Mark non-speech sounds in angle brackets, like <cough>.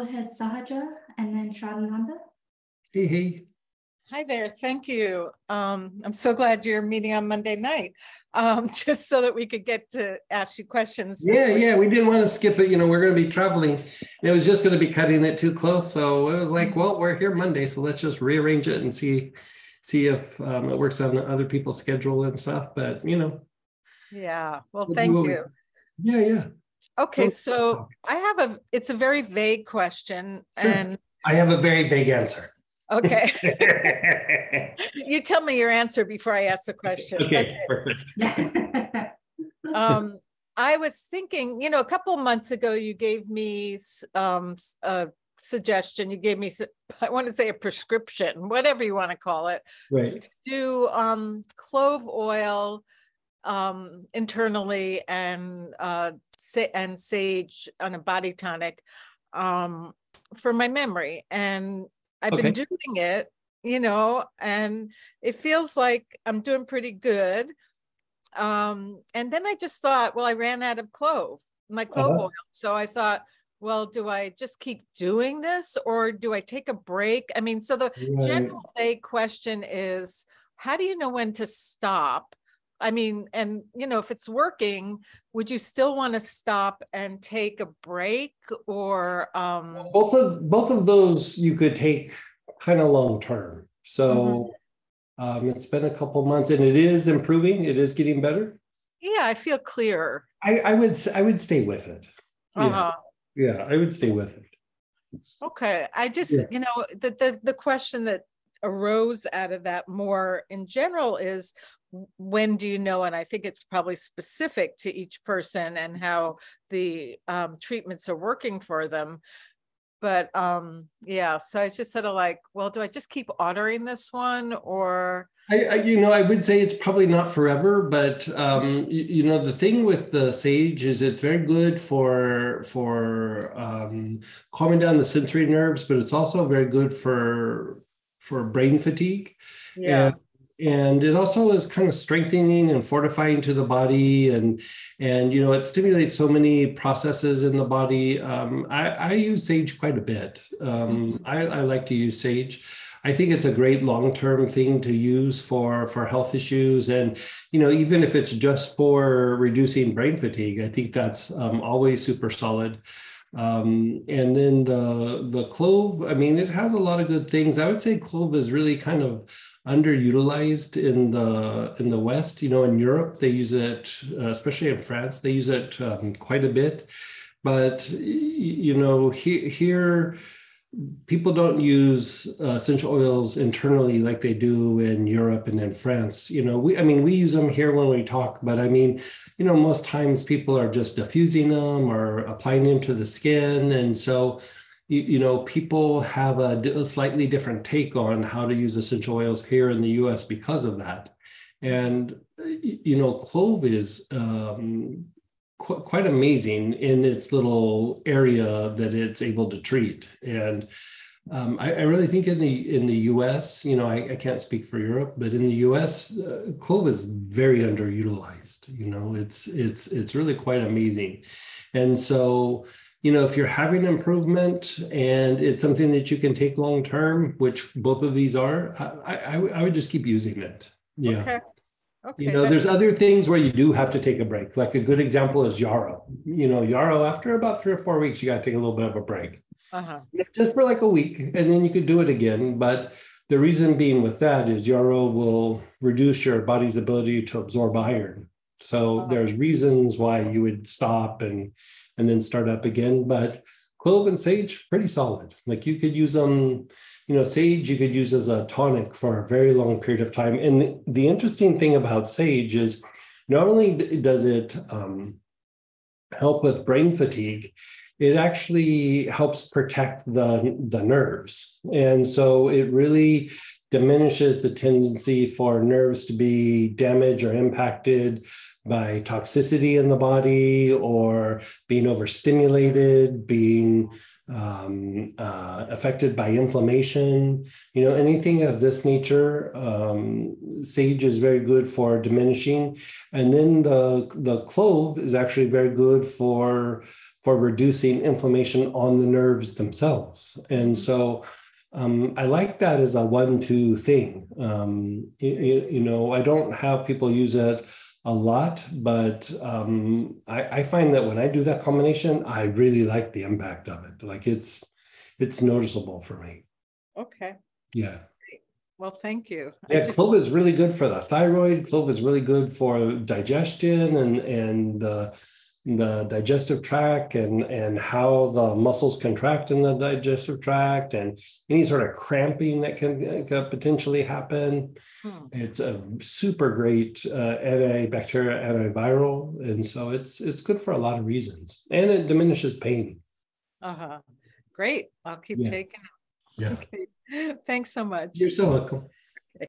go ahead, Sahaja, and then Shadananda. Hey, hey. Hi there. Thank you. Um, I'm so glad you're meeting on Monday night, um, <laughs> just so that we could get to ask you questions. Yeah, yeah. We didn't want to skip it. You know, we're going to be traveling, and it was just going to be cutting it too close. So it was like, well, we're here Monday, so let's just rearrange it and see see if um, it works on other people's schedule and stuff. But you know. Yeah. Well, thank you. Yeah, yeah. Okay, so I have a. It's a very vague question, and I have a very vague answer. Okay. <laughs> you tell me your answer before I ask the question. Okay, okay. perfect. <laughs> um, I was thinking, you know, a couple months ago, you gave me um, a suggestion. You gave me, <laughs> I want to say a prescription, whatever you want to call it, right. to do um, clove oil um, internally and uh, and sage on a body tonic um, for my memory. And I've okay. been doing it, you know, and it feels like I'm doing pretty good. Um, and then I just thought, well, I ran out of clove, my clove uh-huh. oil. So I thought, well, do I just keep doing this or do I take a break? I mean, so the right. general question is how do you know when to stop? I mean, and you know, if it's working, would you still want to stop and take a break or um both of both of those you could take kind of long term. So mm-hmm. um, it's been a couple months and it is improving, it is getting better. Yeah, I feel clearer. I, I would I would stay with it. Uh-huh. Yeah. yeah, I would stay with it. Okay. I just, yeah. you know, the, the the question that arose out of that more in general is when do you know and i think it's probably specific to each person and how the um, treatments are working for them. But um yeah so it's just sort of like well do i just keep ordering this one or? I, I, you know i would say it's probably not forever but um you, you, know the thing with the sage is it's very good for for um calming down the sensory nerves but it's also very good for for brain fatigue. Yeah. And and it also is kind of strengthening and fortifying to the body and and you know it stimulates so many processes in the body. Um, I, I, use sage quite a bit. Um, mm-hmm. I, I, like to use sage. I think it's a great long-term thing to use for for health issues. And you know even if it's just for reducing brain fatigue i think that's um, always super solid. Um, and then the the clove i mean it has a lot of good things. I would say clove is really kind of underutilized in the in the West. You know, in Europe they use it, uh, especially in France, they use it um, quite a bit. But you know, he, here people don't use uh, essential oils internally like they do in Europe and in France. You know, we I mean we use them here when we talk, but I mean, you know, most times people are just diffusing them or applying them to the skin, and so you, you know, people have a, slightly different take on how to use essential oils here in the US because of that. And, you know, clove is um, qu- quite amazing in its little area that it's able to treat. And um, I, I, really think in the in the U.S., you know, I, I can't speak for Europe, but in the U.S., uh, clove is very underutilized. You know, it's it's it's really quite amazing, and so you know, if you're having improvement and it's something that you can take long term, which both of these are, I, I, I would just keep using it. Yeah. Okay. Okay, you know, there's other things where you do have to take a break. Like a good example is yarrow. You know, yarrow after about three or four weeks, you got to take a little bit of a break, uh-huh. just for like a week, and then you could do it again. But the reason being with that is yarrow will reduce your body's ability to absorb iron. So there's reasons why you would stop and and then start up again. But clove and sage, pretty solid. Like you could use them, you know, sage you could use as a tonic for a very long period of time. And the, the interesting thing about sage is not only does it um, help with brain fatigue, it actually helps protect the, the nerves. And so it really diminishes the tendency for nerves to be damaged or impacted by toxicity in the body or being overstimulated, being um, uh, affected by inflammation. You know, anything of this nature, um, sage is very good for diminishing. And then the, the clove is actually very good for for reducing inflammation on the nerves themselves. And so um, I like that as a one-two thing. Um, you, you, know, I don't have people use it a lot, but um, I, I, find that when I do that combination, I really like the impact of it. Like it's it's noticeable for me. Okay. Yeah. Well, thank you. Yeah, just... clove is really good for the thyroid. Clove is really good for digestion and and uh, the digestive tract and and how the muscles contract in the digestive tract and any sort of cramping that can, can potentially happen. Hmm. It's a super great uh, antibacterial, antiviral, and so it's it's good for a lot of reasons, and it diminishes pain. Uh huh. Great. I'll keep yeah. taking it. Yeah. <laughs> Okay. Thanks so much. You're so welcome.